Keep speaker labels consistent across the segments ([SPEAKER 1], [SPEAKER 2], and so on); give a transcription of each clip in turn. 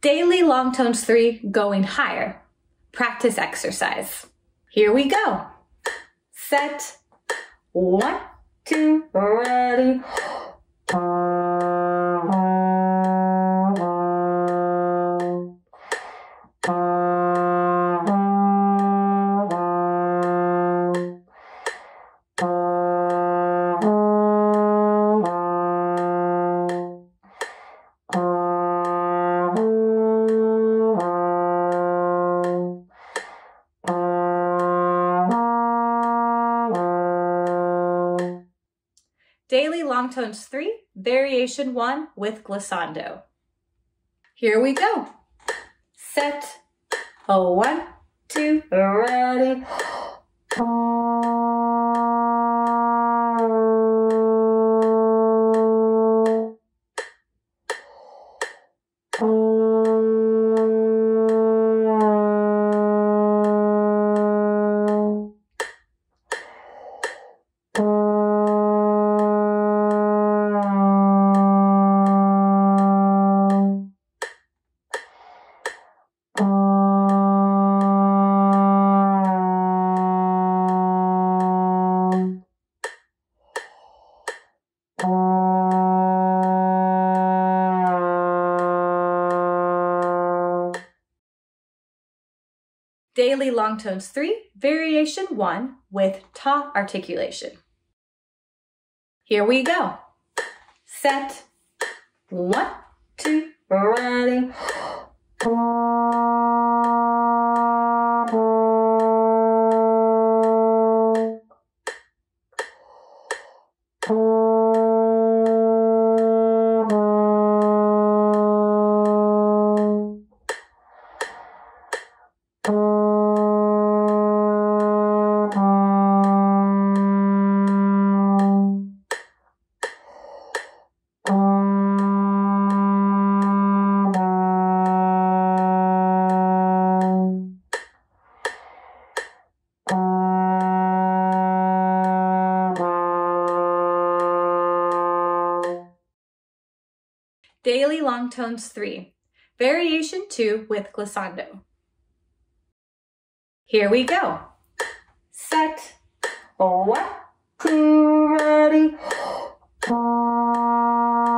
[SPEAKER 1] Daily long tones three, going higher. Practice exercise. Here we go. Set. One, two, ready. Daily long tones three, variation one with glissando. Here we go. Set. oh, one, two, ready. Daily long tones 3, variation 1 with tah articulation. Here we go. Set. One, two, ready. Daily long tones 3, variation 2 with glissando. Here we go. Set. One, two, ready.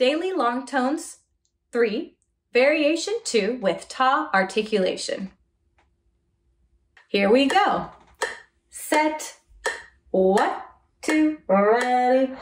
[SPEAKER 1] Daily long tones 3, variation 2 with tah articulation. Here we go. Set. One, two, ready.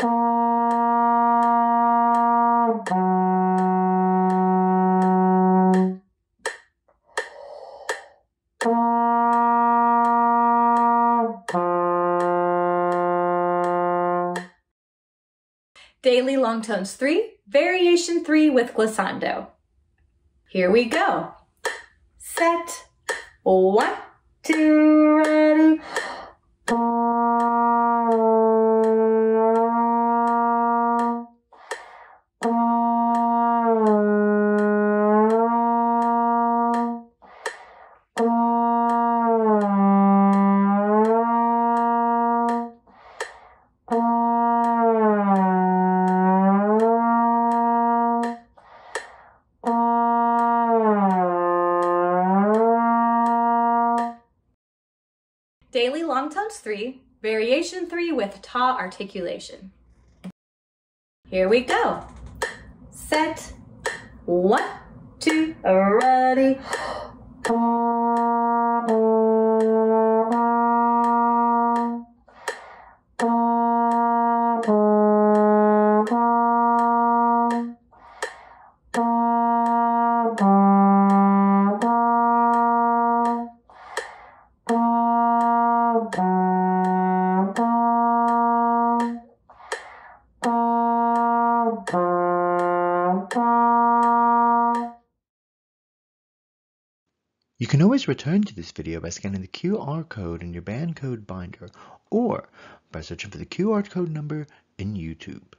[SPEAKER 1] Daily long tones 3, variation 3 with glissando. Here we go. Set. One, two, Daily long tones 3, Variation 3 with tah articulation. Here we go. Set, one, two, ready.
[SPEAKER 2] You can always return to this video by scanning the QR code in your band code binder or by searching for the QR code number in YouTube.